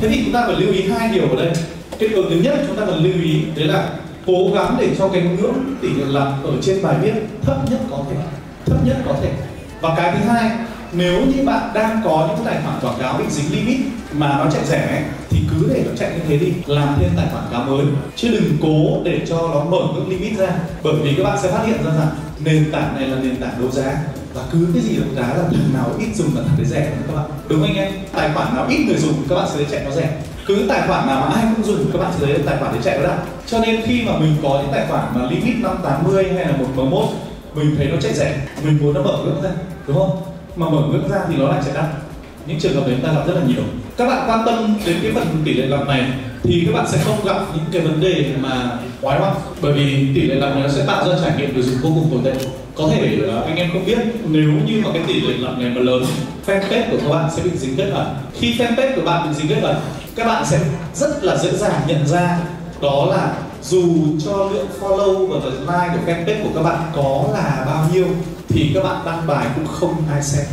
thế thì chúng ta phải lưu ý hai điều ở đây. Cái điều thứ nhất chúng ta cần lưu ý, đấy là cố gắng để cho cái ngưỡng tỷ lệ lặp ở trên bài viết thấp nhất có thể, thấp nhất có thể. Và cái thứ hai, nếu như bạn đang có những tài khoản quảng cáo bị dính limit mà nó chạy rẻ thì cứ để nó chạy như thế đi, làm thêm tài khoản cáo mới. Chứ đừng cố để cho nó mở ngưỡng limit ra, bởi vì các bạn sẽ phát hiện ra rằng nền tảng này là nền tảng đấu giá và cứ cái gì đấu giá là thằng nào ít dùng là thằng đấy rẻ các bạn. Đúng anh em, tài khoản nào ít người dùng, các bạn sẽ thấy chạy nó rẻ. Cứ tài khoản nào mà ai cũng dùng, các bạn sẽ thấy tài khoản đấy chạy nó đắt cho nên khi mà mình có những tài khoản mà limit 580 hay là 111 mình thấy nó chạy rẻ. Mình muốn nó mở ngưỡng ra, đúng không? Mà mở ngưỡng ra thì nó lại chạy đắt những trường hợp đấy chúng ta gặp rất là nhiều. Các bạn quan tâm đến cái phần tỷ lệ lặp này thì các bạn sẽ không gặp những cái vấn đề mà quái hoắc bởi vì tỷ lệ lặp này nó sẽ tạo ra trải nghiệm người dùng vô cùng tồi tệ. Có thể ờ, anh em không biết, nếu như mà cái tỷ lệ lặp này mà lớn, fanpage của các bạn sẽ bị dính kết ẩn khi fanpage của bạn bị dính kết ẩn các bạn sẽ rất là dễ dàng nhận ra đó là dù cho lượng follow và lượt like của fanpage của các bạn có là bao nhiêu, thì các bạn đăng bài cũng không ai xem.